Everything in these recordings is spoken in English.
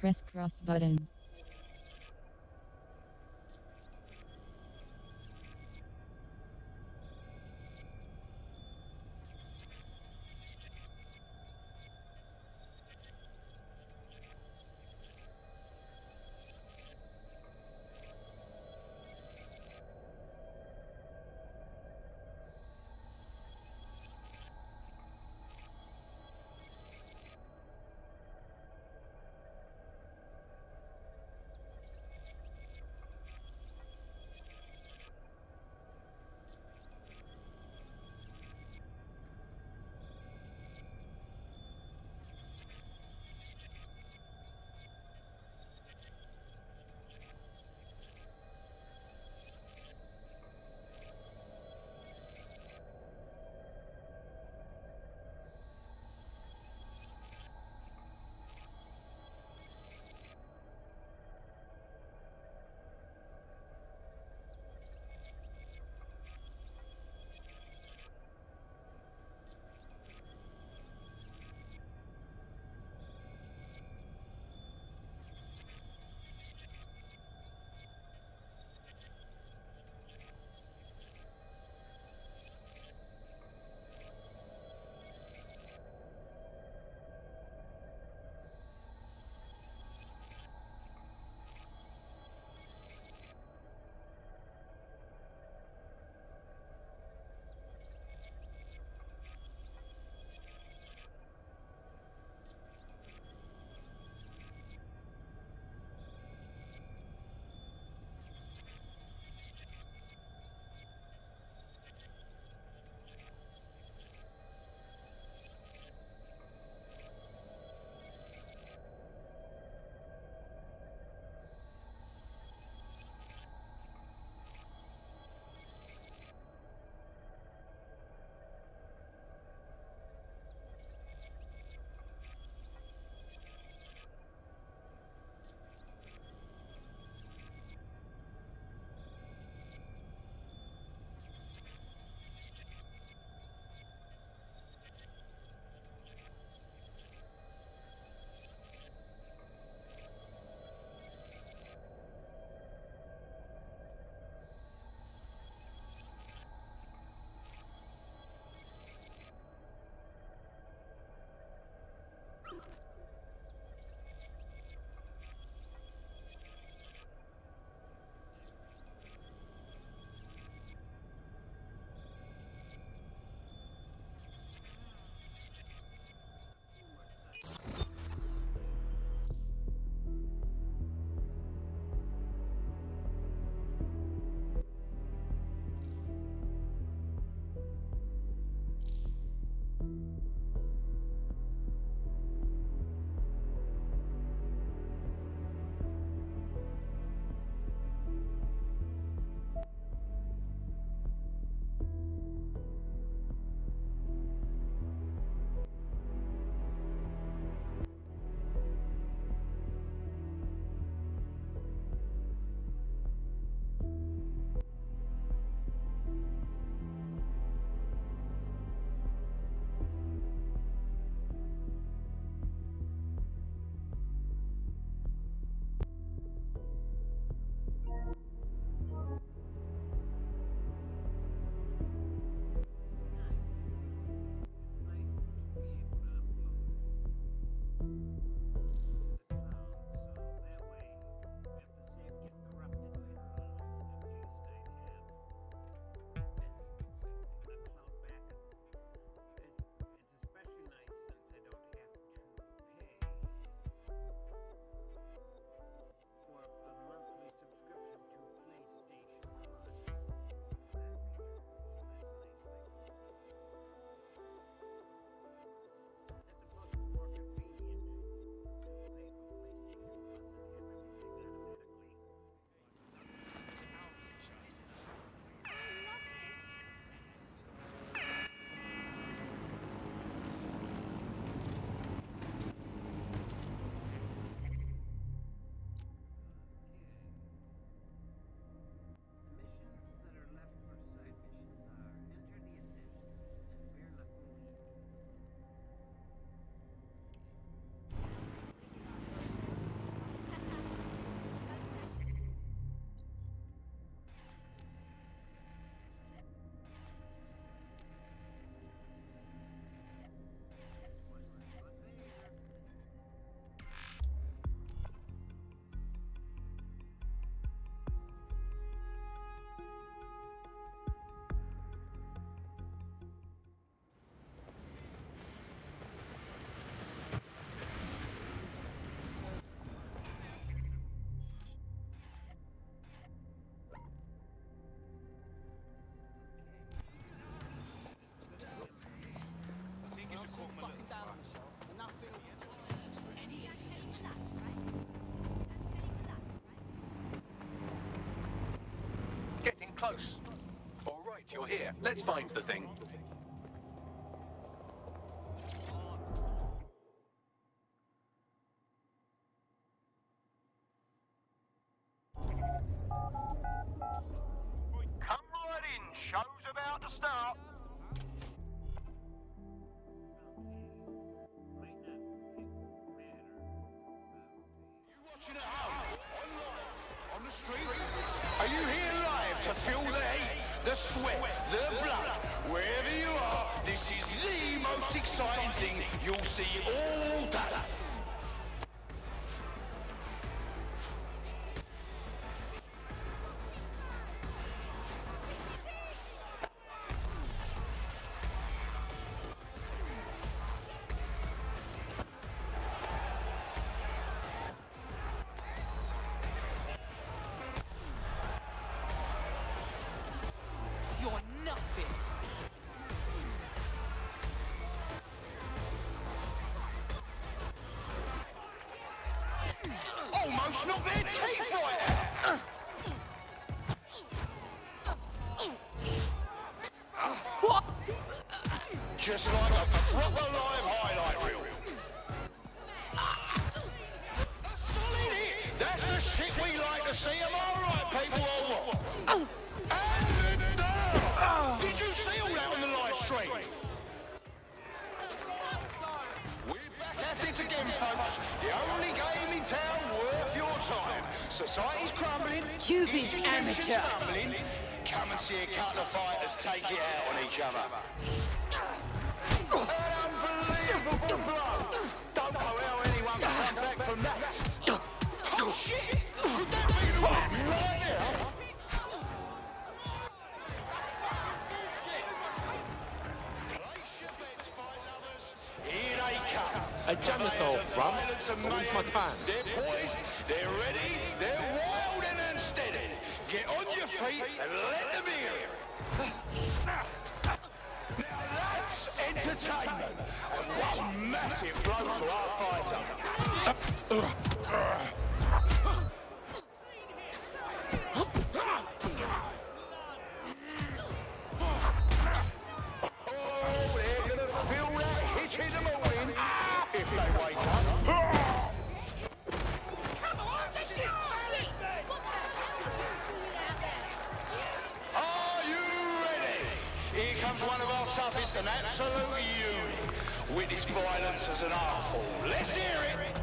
Press cross button. Close. All right, you're here. Let's find the thing. Just like a proper live highlight reel. A solid hit. That's the shit we like to see. Am I right, people, or what? And down. Did you see all that on the live stream? We're back at it again, folks. The only game in town worth your time. Society's crumbling. Stupid amateur. Stumbling. Come and see a couple of fighters take it out on each other. Come. Adjust yourself, bruv. Violence and Don't waste my time. They're poised, they're ready, they're wild and unsteady. Get on your feet and let them hear it. Now that's entertainment. And one massive blow to our fighter. And absolute unit. Witness violence as an art form. Let's hear it.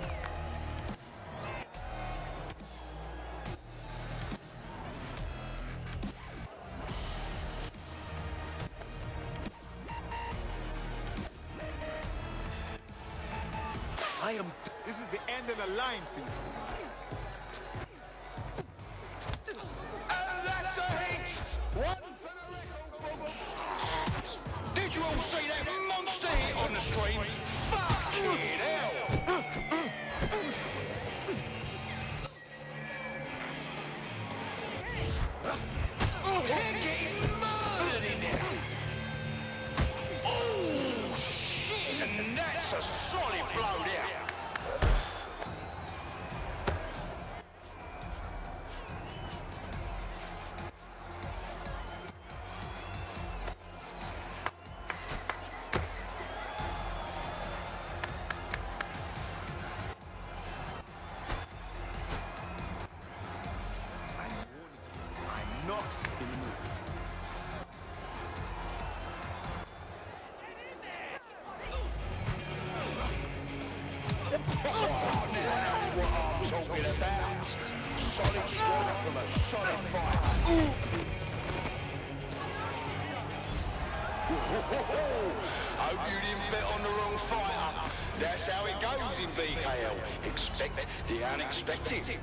Expect the unexpected.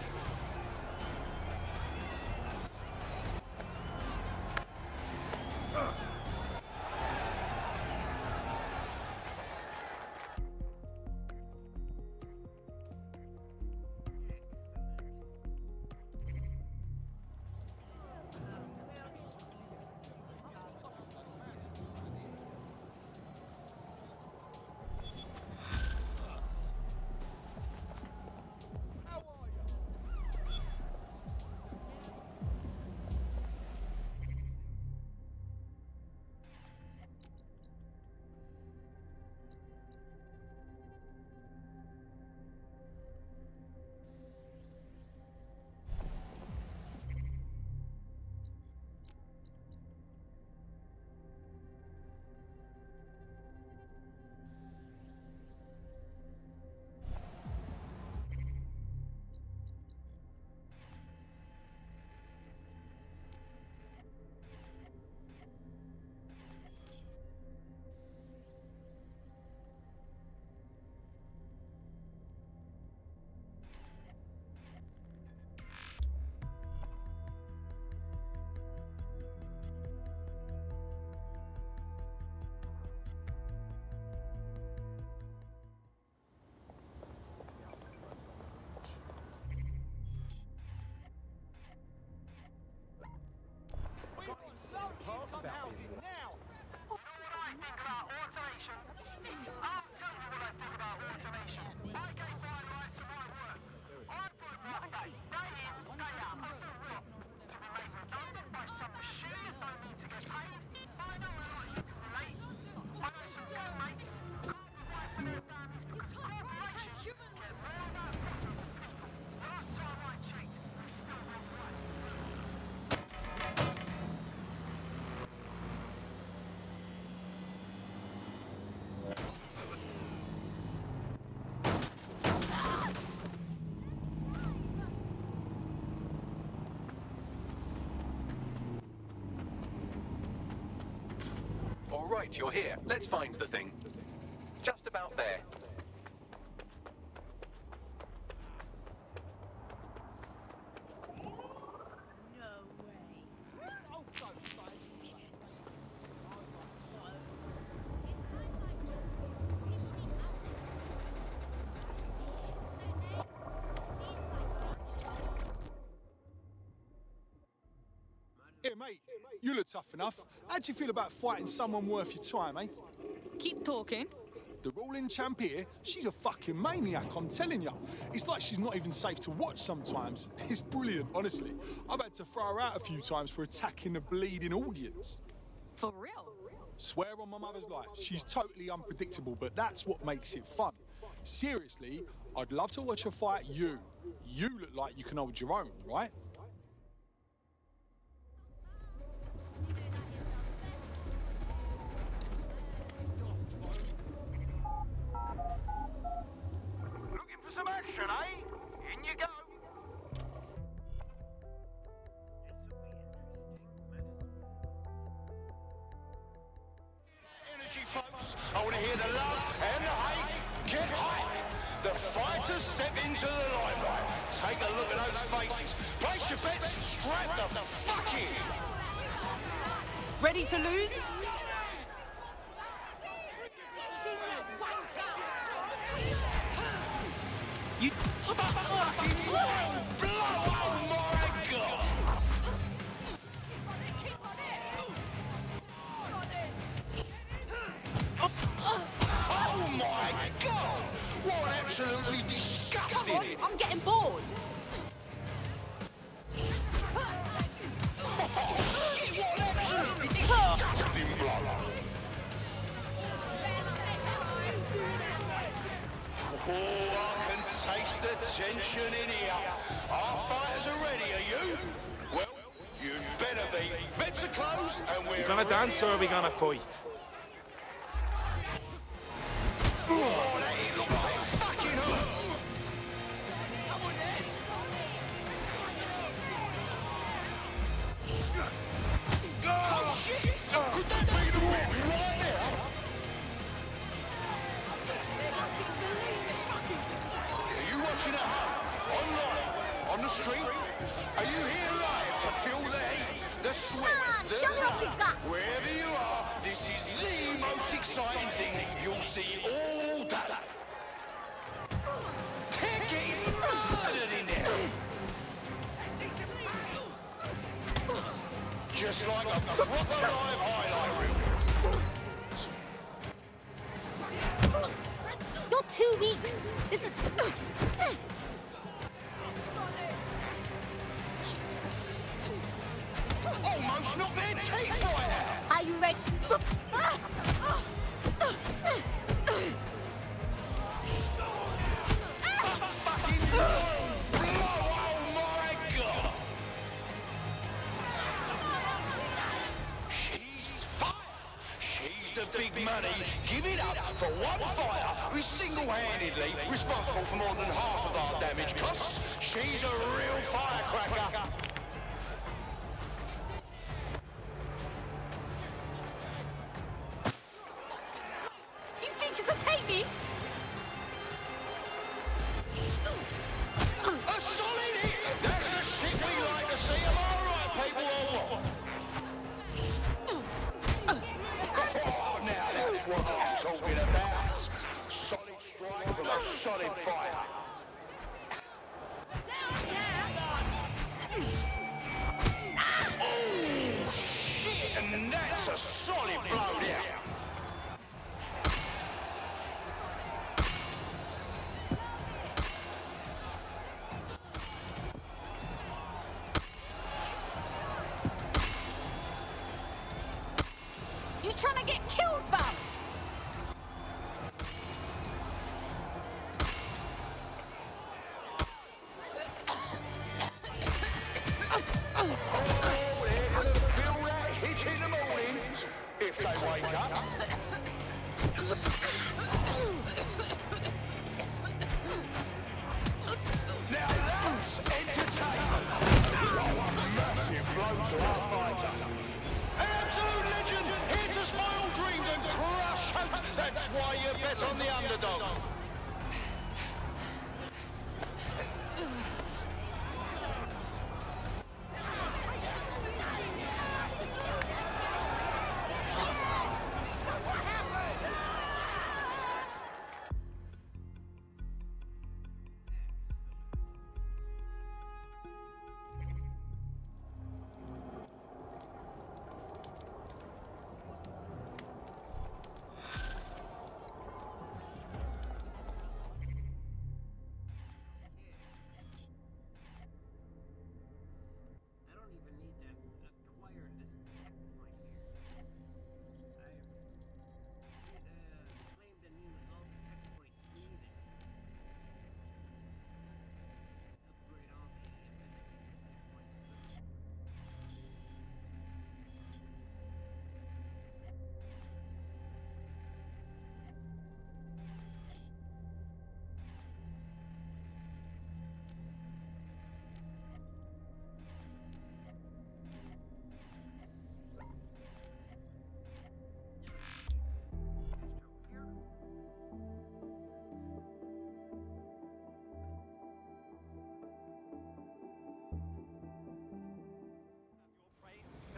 Hulk All right, you're here. Let's find the thing. Just about there. Hey, mate, you look tough enough. How do you feel about fighting someone worth your time, eh? Keep talking. The ruling champ here, she's a fucking maniac, I'm telling you. It's like she's not even safe to watch sometimes. It's brilliant, honestly. I've had to throw her out a few times for attacking the bleeding audience. For real? Swear on my mother's life, she's totally unpredictable, but that's what makes it fun. Seriously, I'd love to watch her fight you. You look like you can hold your own, right? answer are we going to fight? just like a Brooklyn live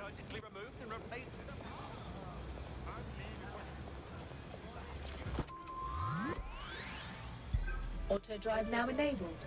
urgently removed and replaced with a... Auto drive now enabled.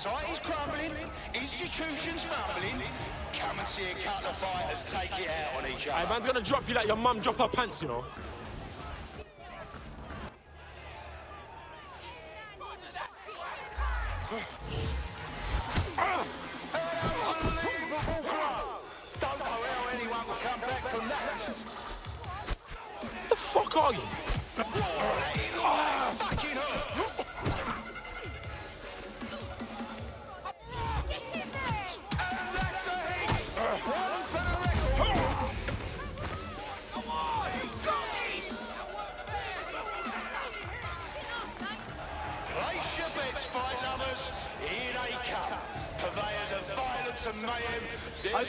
Society's crumbling, institutions fumbling. Come and see a couple of fighters take it out on each other. Hey, man's gonna drop you like your mum drop her pants, you know.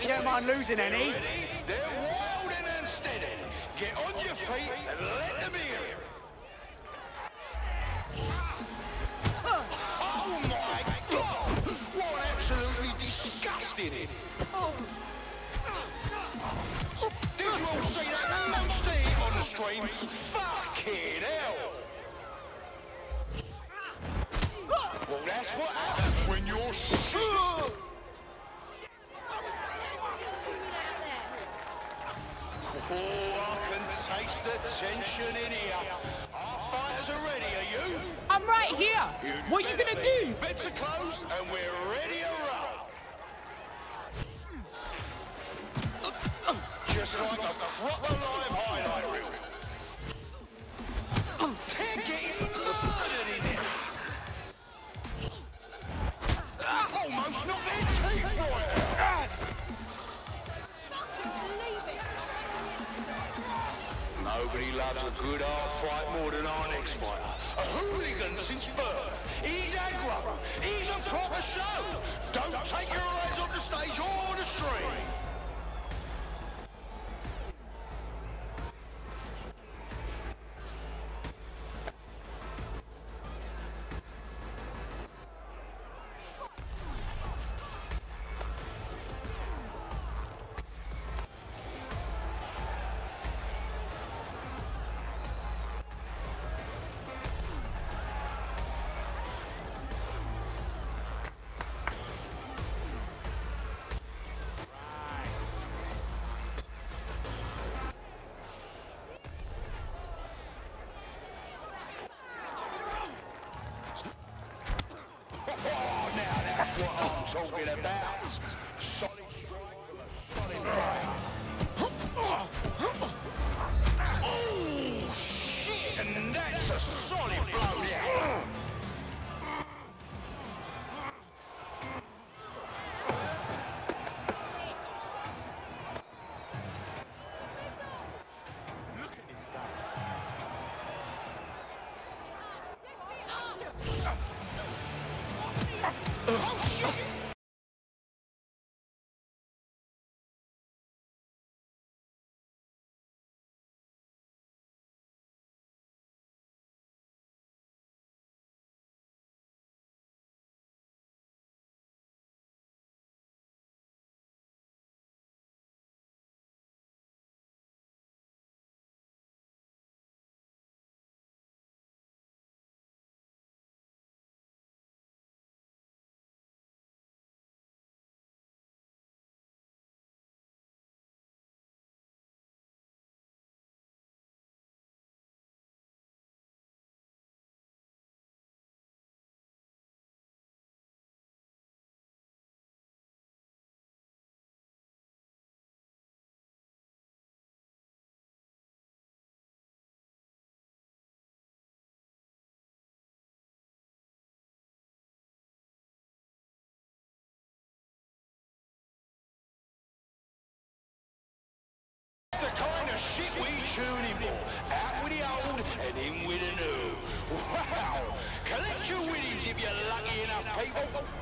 You don't mind losing any? talking about. Solid strike from a solid fire. Oh, shit, and that's a solid blow down. Oh, shit! Tuning ball. Out with the old and in with the new. Wow! Collect your winnings if you're lucky enough, people.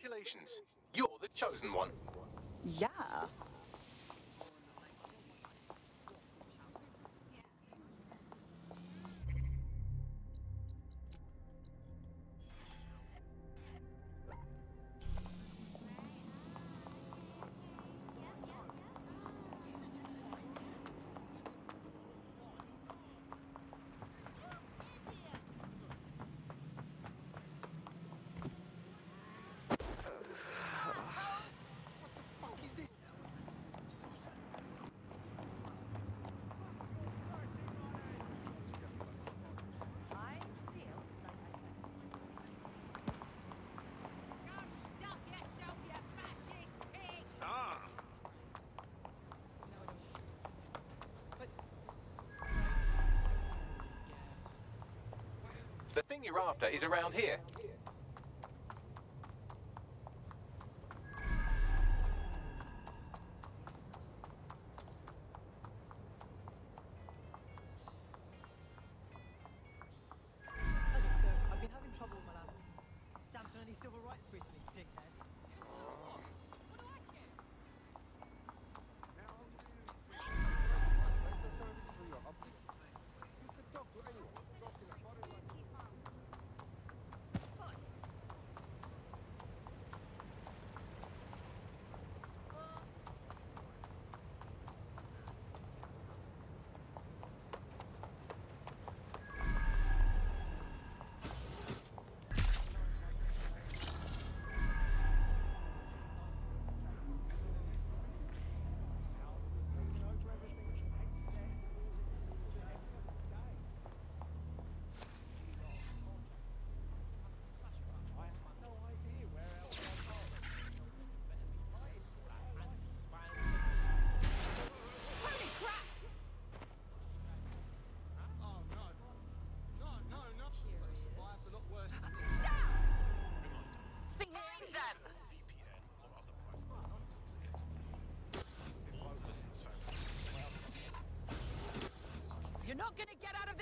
Congratulations. You're the chosen one. Yeah. The thing you're after is around here.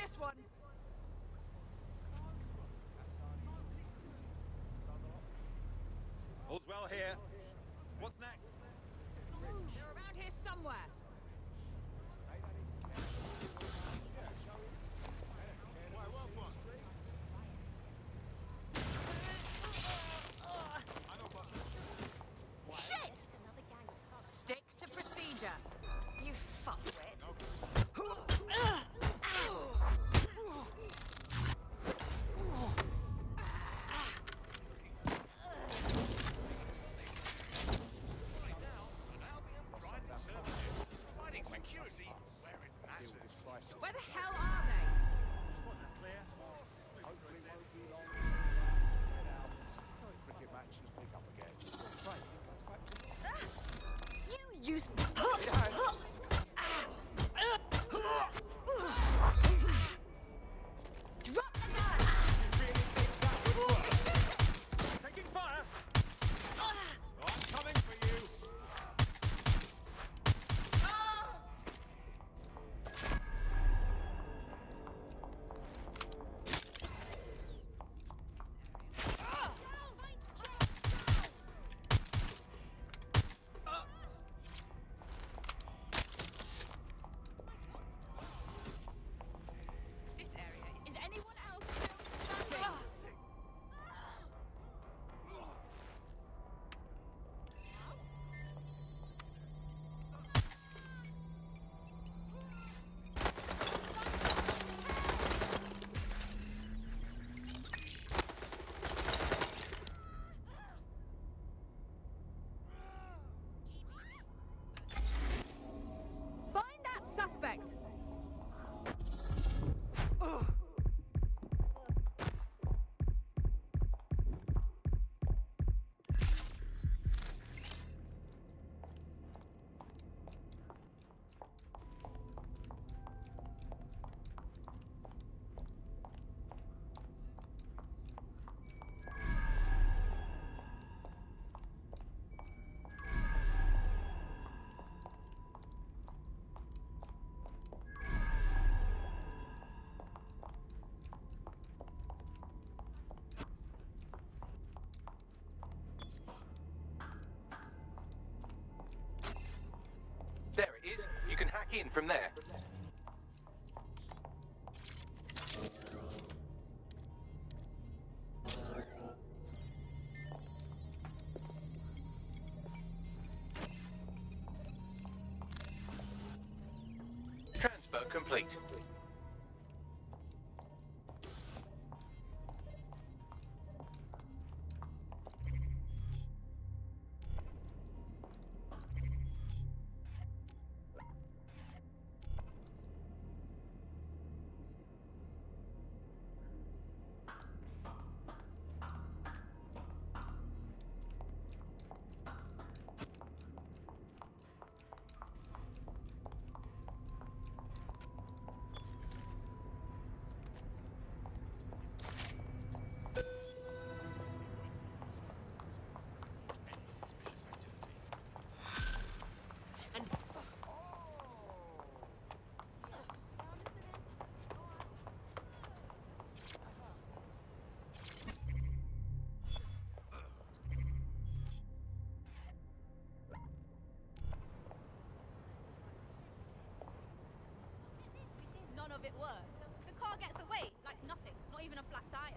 This one. Is. You can hack in from there. Transfer complete. Of it works. The car gets away like nothing, not even a flat tire.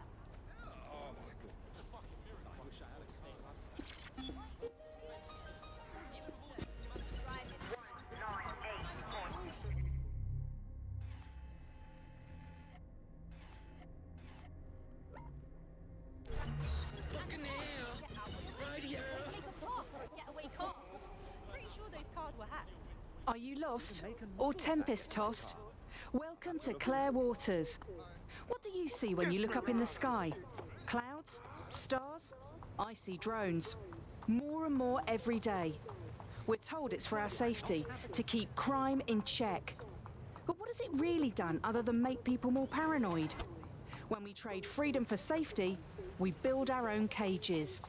Getaway car. Pretty sure those cars were hacked. Are you lost or tempest tossed? Welcome to Clare Waters. What do you see when you look up in the sky? Clouds? Stars? I see drones. More and more every day. We're told it's for our safety, to keep crime in check. But what has it really done other than make people more paranoid? When we trade freedom for safety, we build our own cages.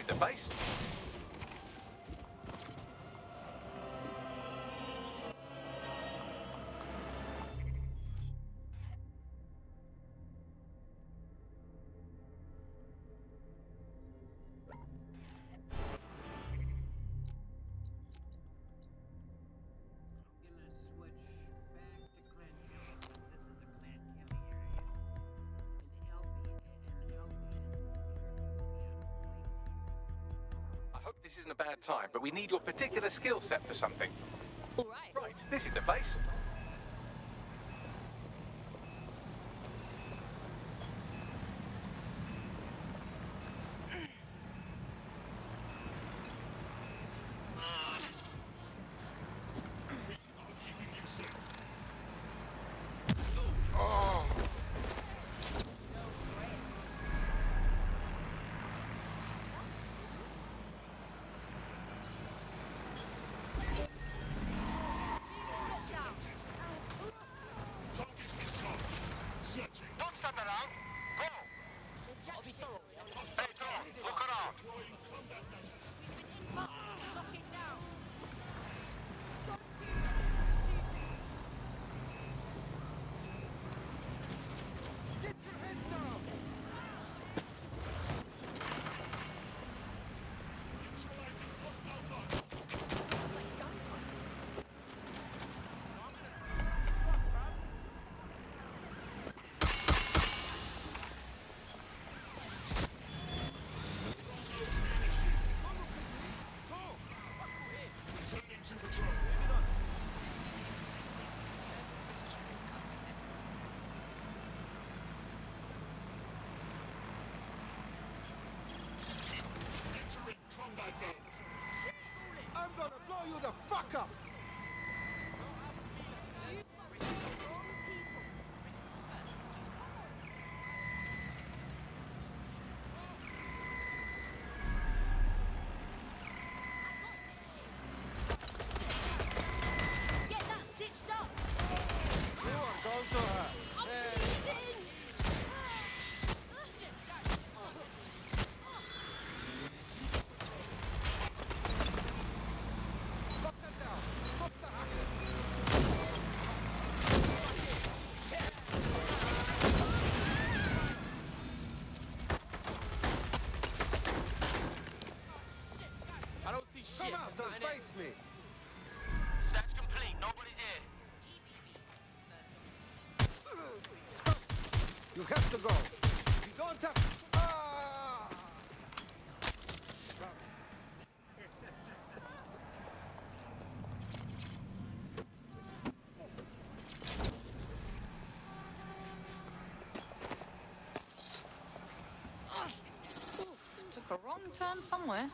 see the base? This isn't a bad time, but we need your particular skill set for something. All right. Right, this is the base. Don't stand around. Go. Hey, Tom, look around. Lock it down. I'm gonna blow you the fuck up! You have to go. You don't have. Ah! Took a wrong turn somewhere.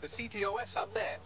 The CTOS up there.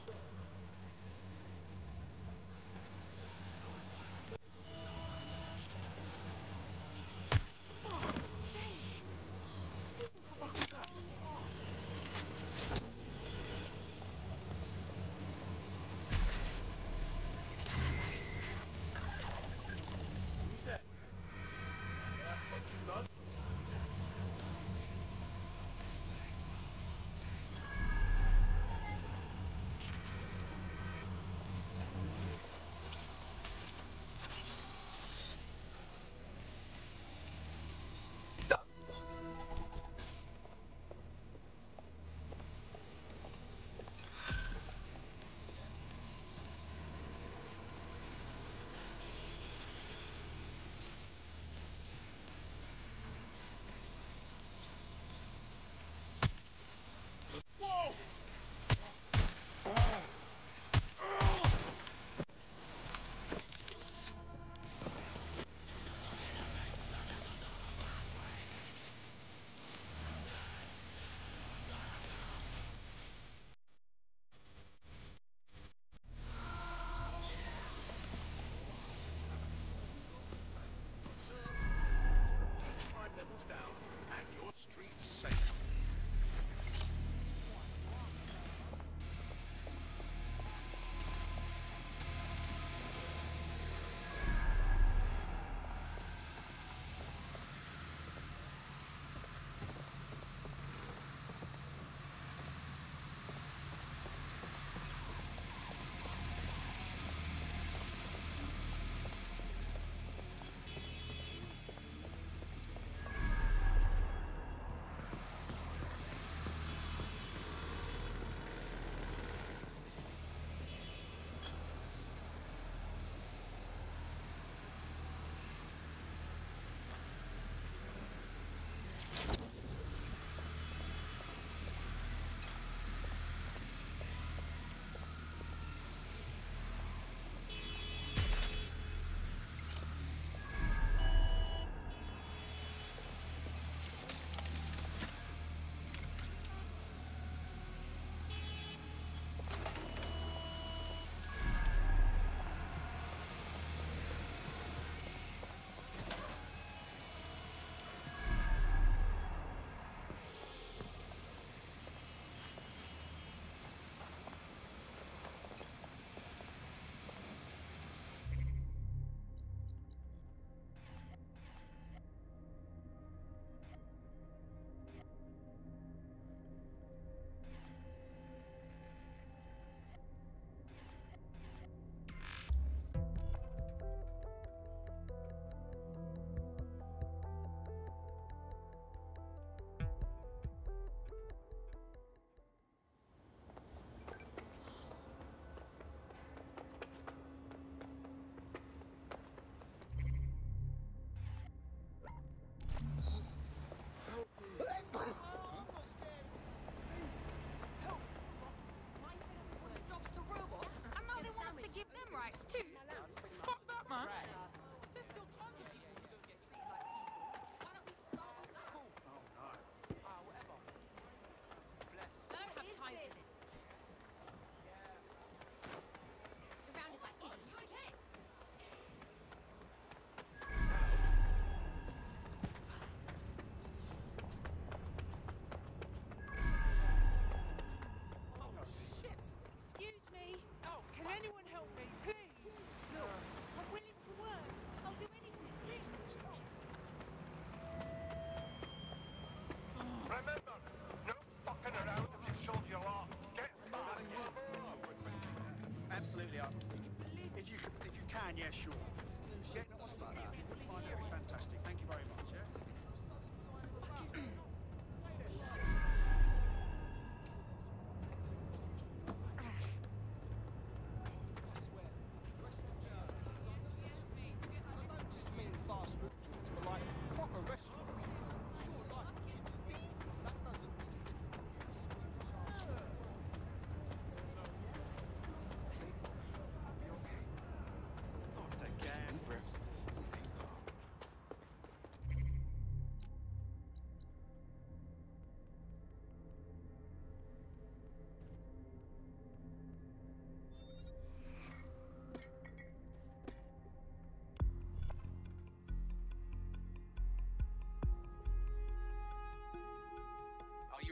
If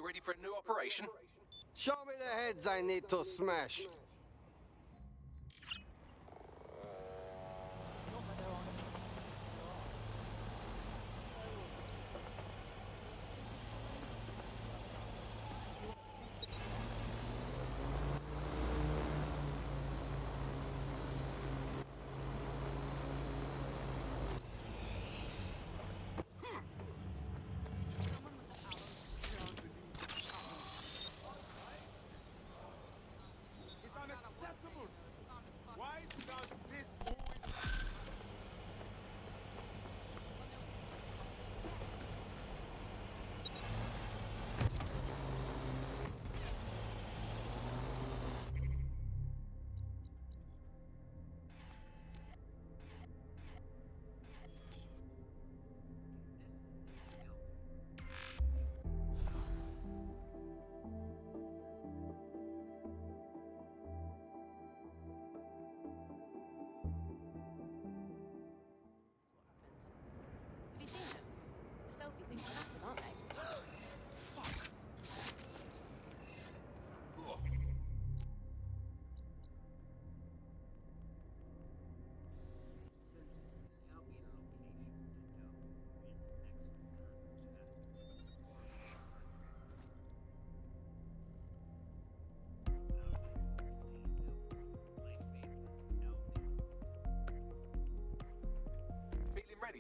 ready for a new operation? Show me the heads I need to smash.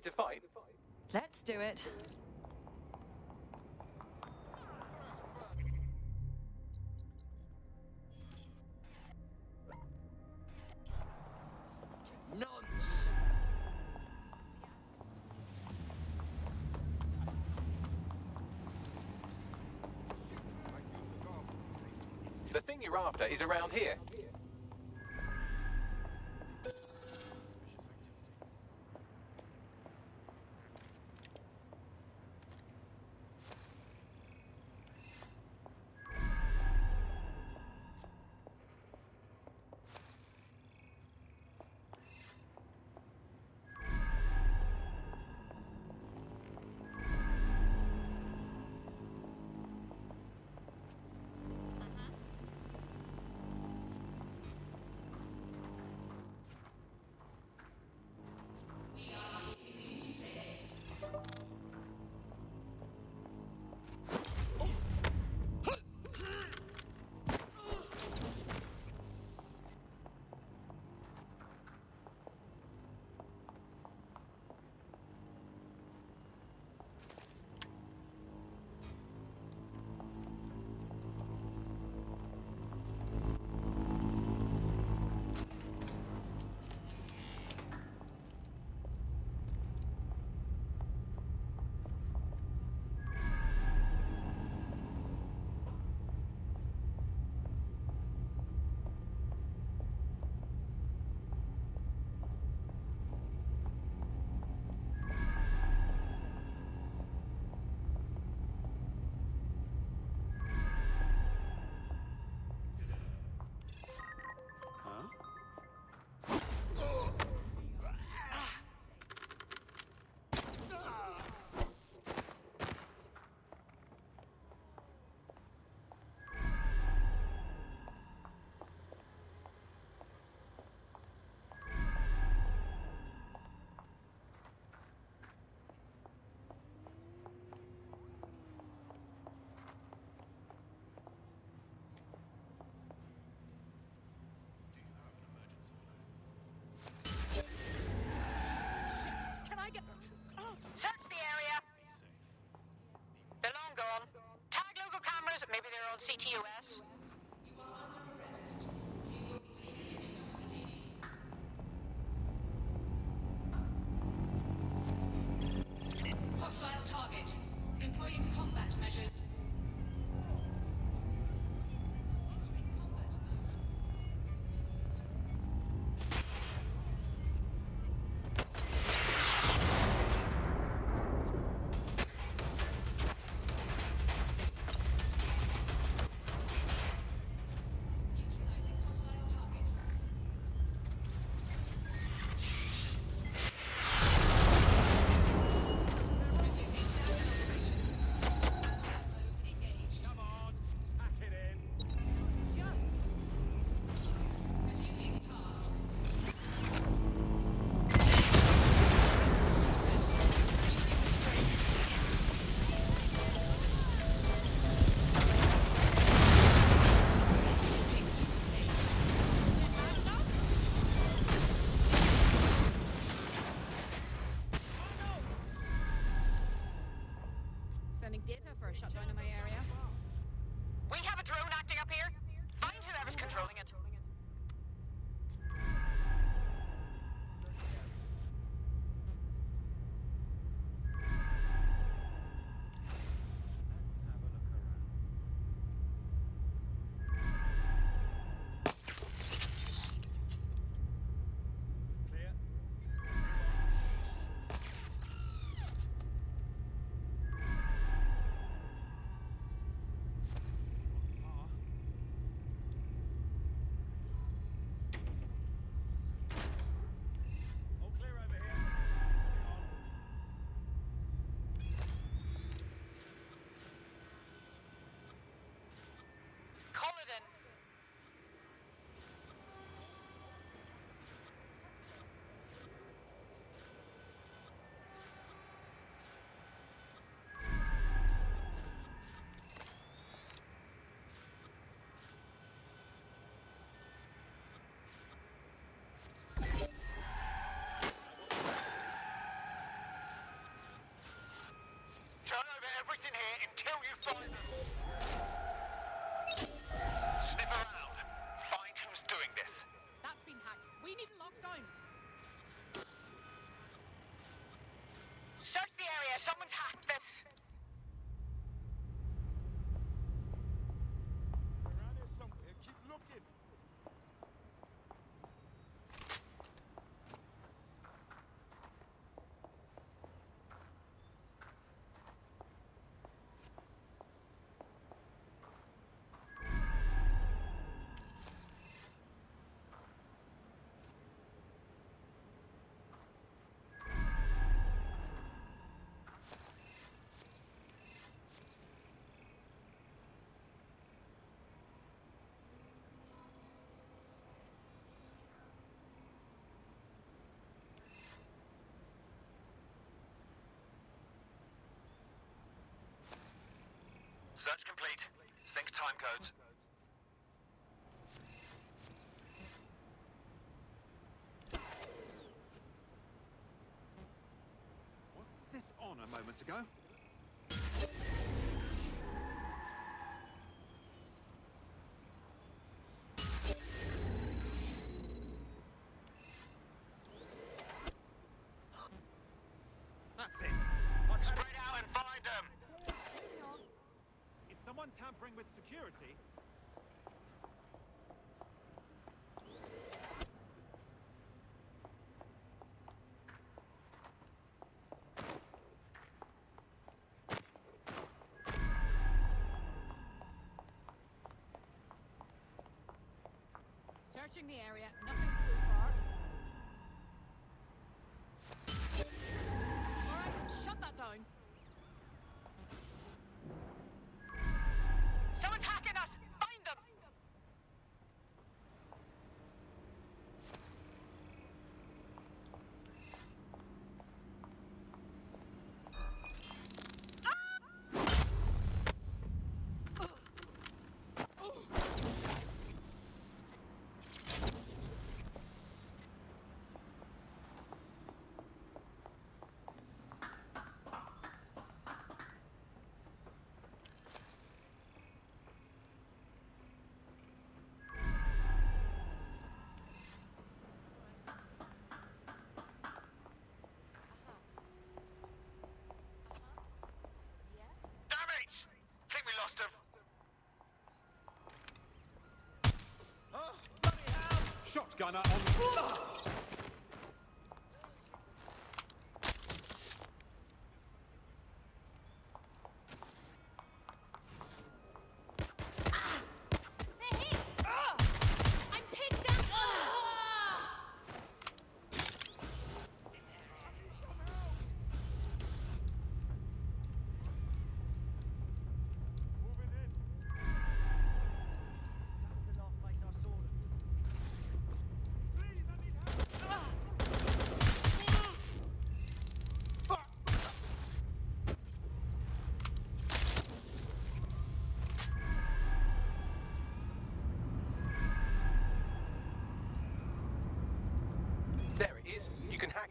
Ready to fight? Let's do it. Nonce! The thing you're after is around here. Maybe Kill you find. Search complete. Sync time codes. Was this on a moment ago? someone tampering with security? Searching the area. Gunner on.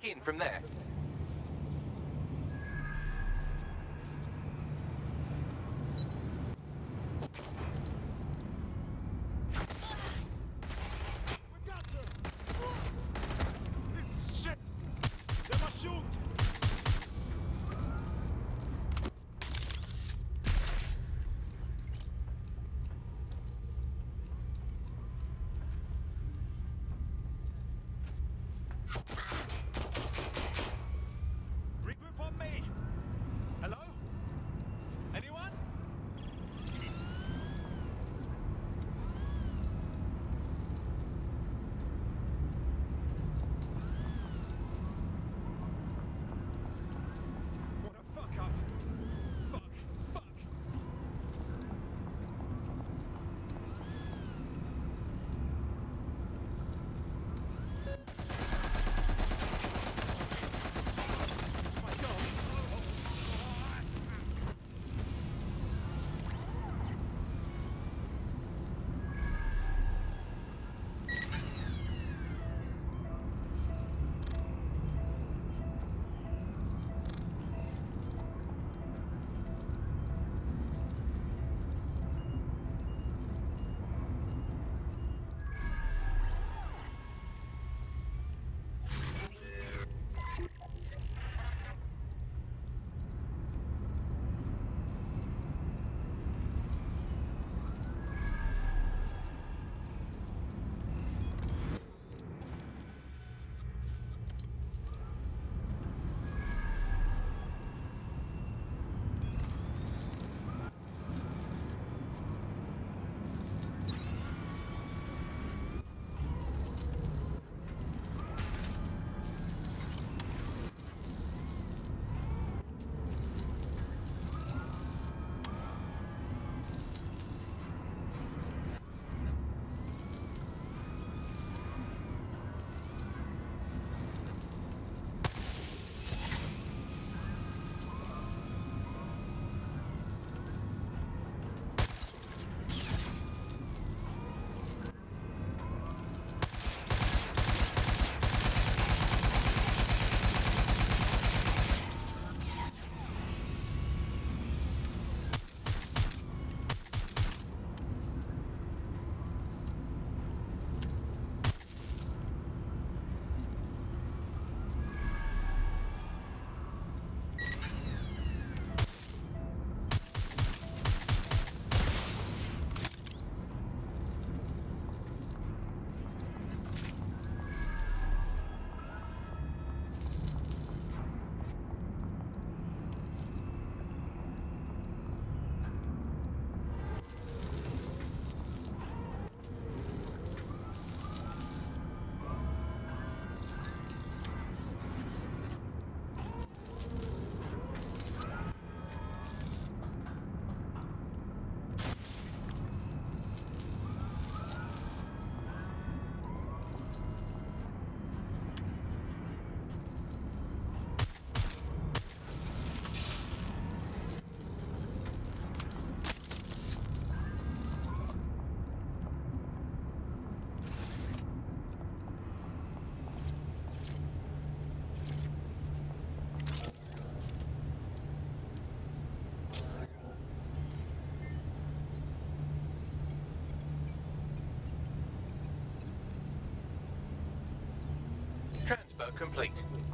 back in from there. Transfer complete.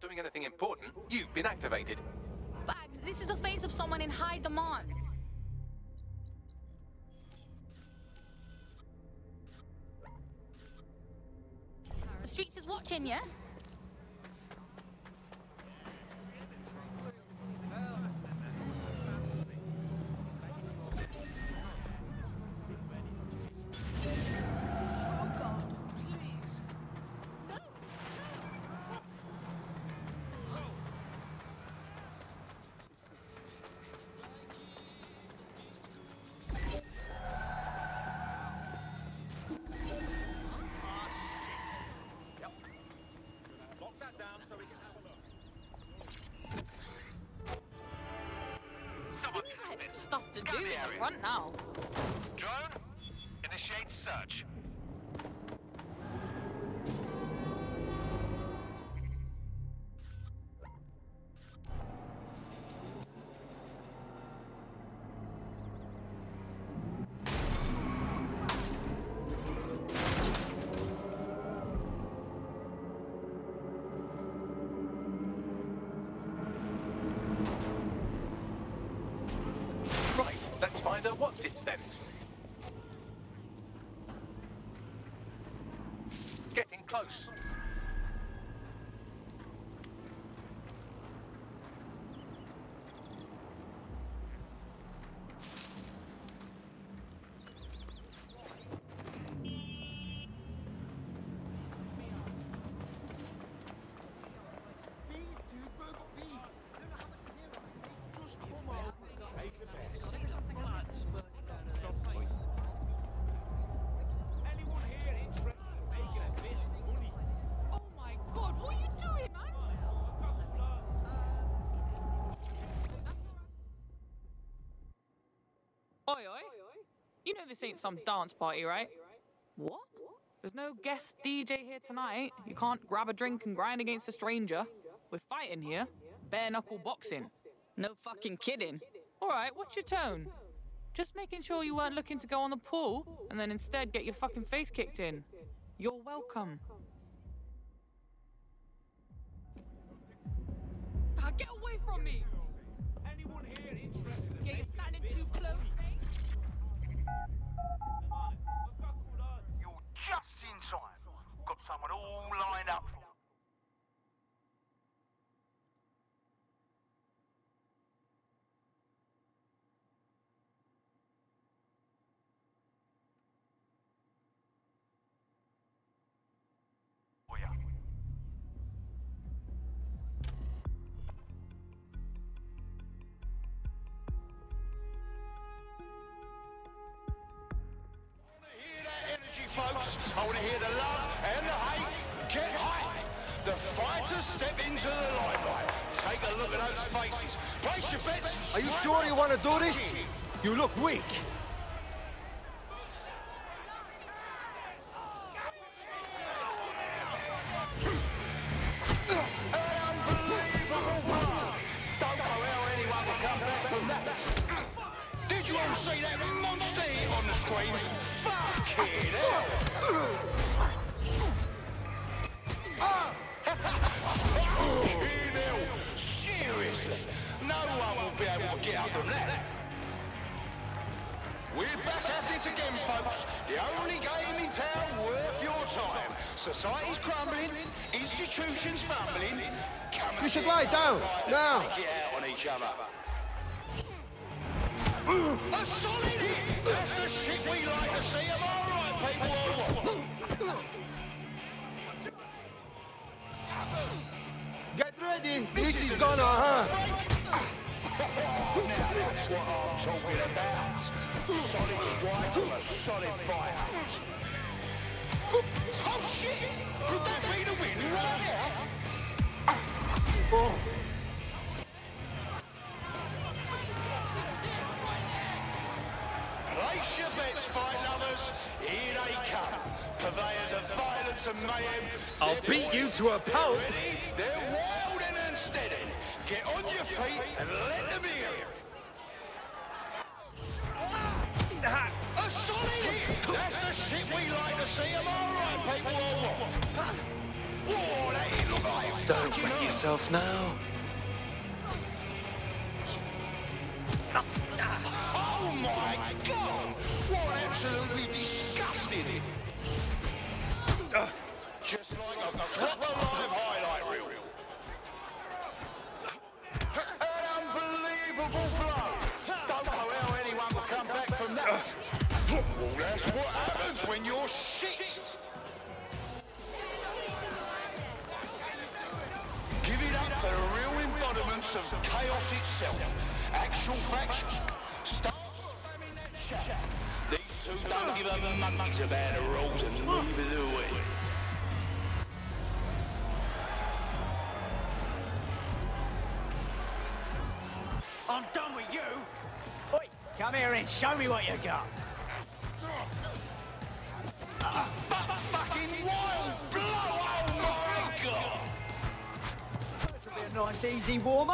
Doing anything important. You've been activated. Bags, this is the face of someone in high demand. The streets is watching, yeah? Close. You know this ain't some dance party, right? What? There's no guest DJ here tonight. You can't grab a drink and grind against a stranger. We're fighting here. Bare knuckle boxing. No fucking kidding. Alright, what's your tone? Just making sure you weren't looking to go on the pool and then instead get your fucking face kicked in. You're welcome. Ah, get away from me! Lined up Are you sure you want to do this? You look weak. A solid hit! That's the shit we like to see. Am I right, people? Get ready. This is gonna hurt. Now that's what I'm talking about. Solid strike a solid fighter. Oh shit! Could that be the win right now? Oh. Place your bets, fight lovers. Here they come. Purveyors of violence and mayhem. I'll beat you to a pulp. They're wild and unsteady. Get on your feet and let them hear. A solid hit. That's the shit we like to see. Am I right, people, or? Whoa, that hit look like Don't wet hurt. yourself now. Oh my god! Absolutely disgusting! Uh, just like a proper live highlight reel. An unbelievable blow! Don't know how anyone will come back from that. Well, that's what happens when you're shit! Give it up for the real embodiments of chaos itself. Actual faction. Start spamming. Two don't give a monkeys about the rules and neither do we. I'm done with you. Oi, come here and show me what you got. Fucking wild blow! Oh my god! This will be a nice easy warm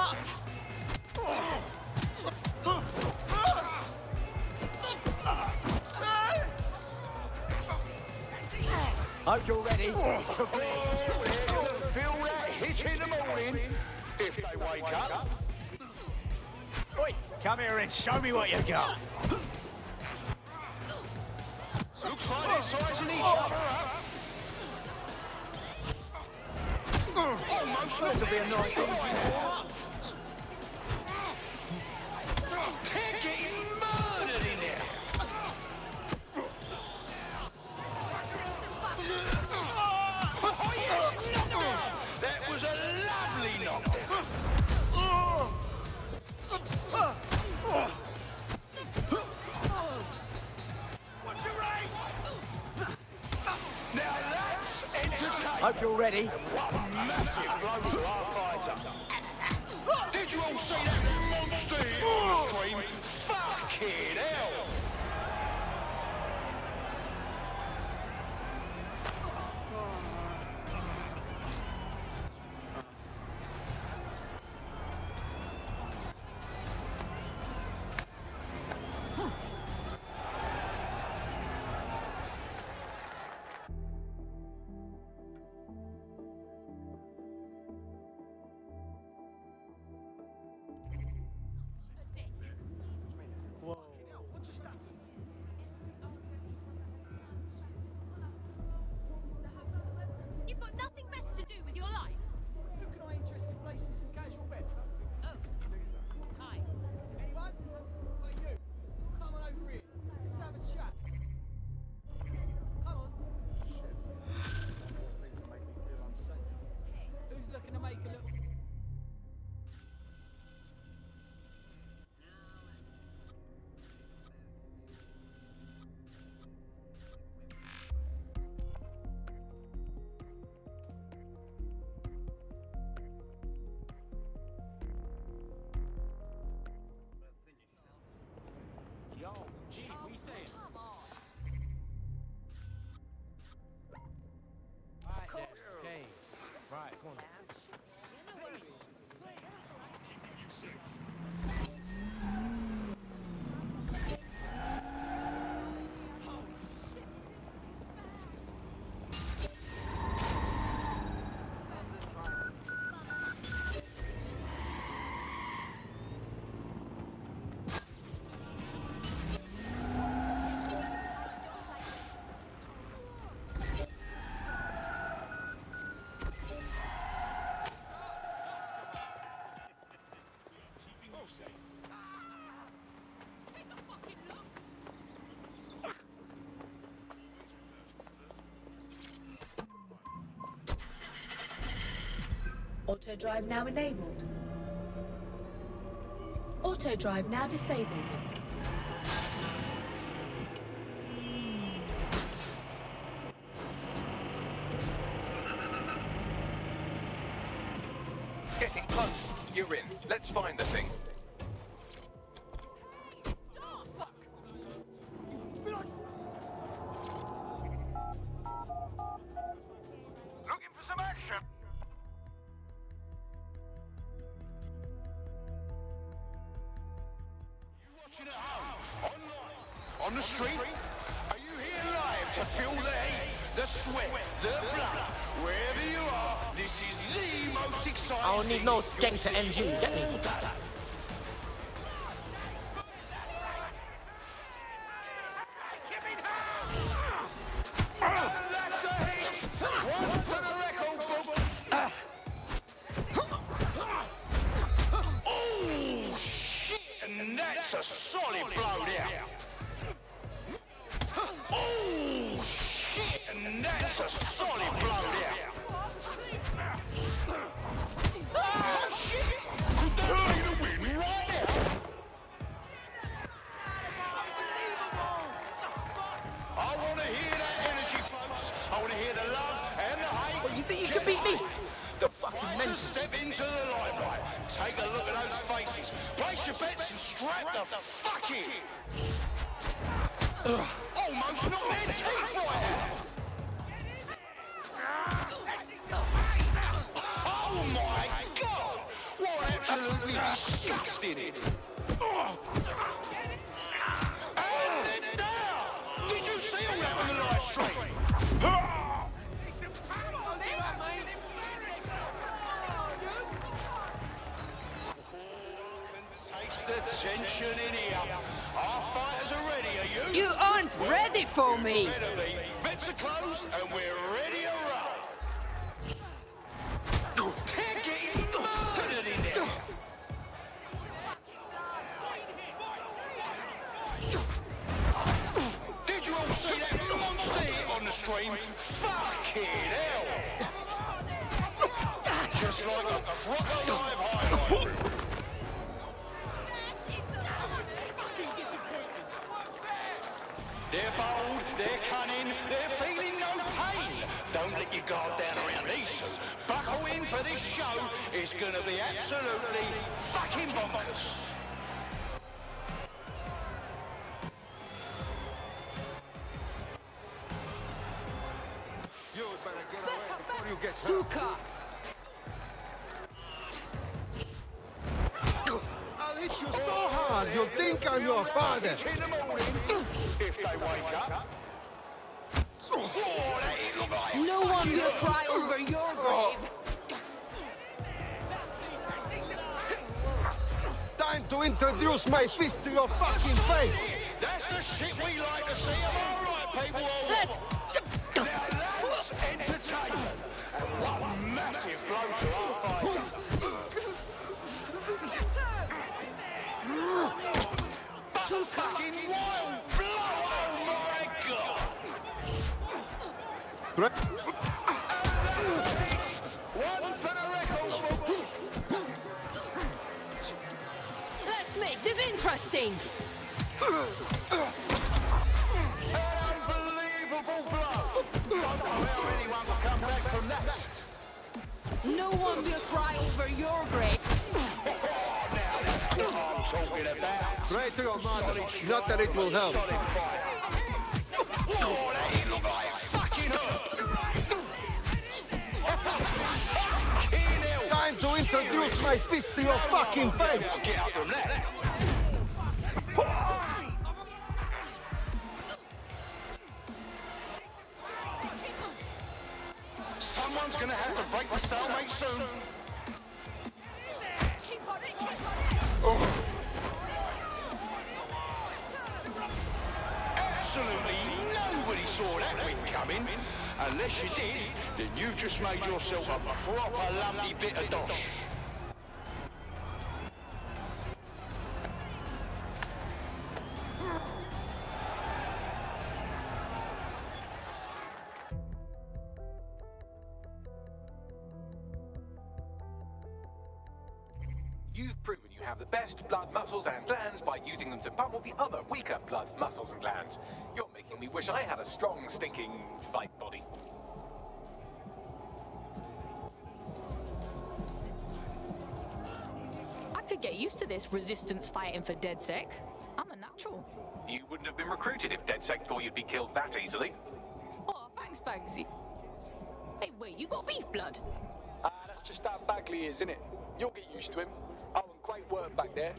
Hope you're ready to. Feel that in the morning if they wake up. Oi, come here and show me what you got. Looks like they're sizing each other up. Almost This will be a nice easy warm-up. Take it already. What. Did you all see that monster on the screen? Fucking hell! You've got nothing better to do with your life. Gee, we say it. Auto drive now enabled. Auto drive now disabled. Getting close. You're in. Let's find the thing. to NG. Get show. It's gonna be absolutely fucking bonkers. Fist to your fucking face. Not that You've proven you have the best blood muscles and glands by using them to pummel the other weaker blood muscles and glands. You're making me wish I had a strong, stinking fight body. I could get used to this resistance fighting for DedSec. I'm a natural. You wouldn't have been recruited if DedSec thought you'd be killed that easily. Oh, thanks, Bagsy. Hey, wait, you got beef blood? Ah, that's just how Bagley is, isn't it? You'll get used to him. Work back there.